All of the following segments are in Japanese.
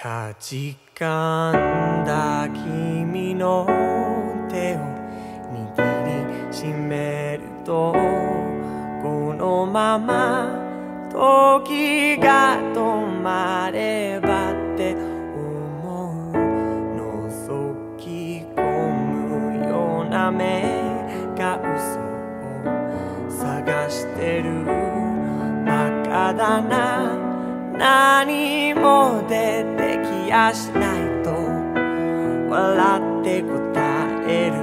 かじかんだ君の手を握りしめるとこのまま時が止まればって思う覗き込むような目が嘘を探してるバカだな何も出てやしないと笑って答える。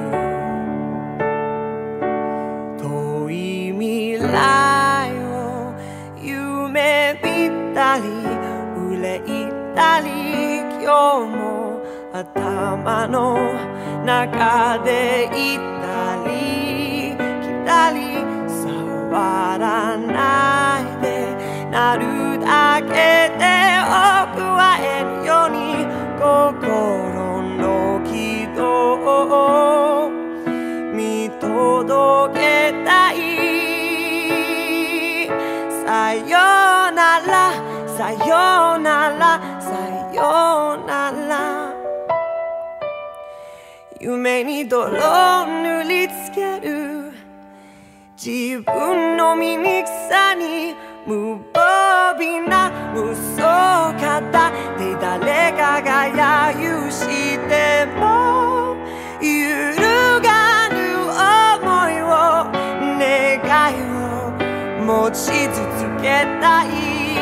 遠い未来を夢見たり憂いたり今日も頭の中でいたり来たり触らないでなる届けたい。さよならさよならさよなら。夢に泥を塗りつける。自分の醜さに無防備な無双方で愛を持ち続けたい。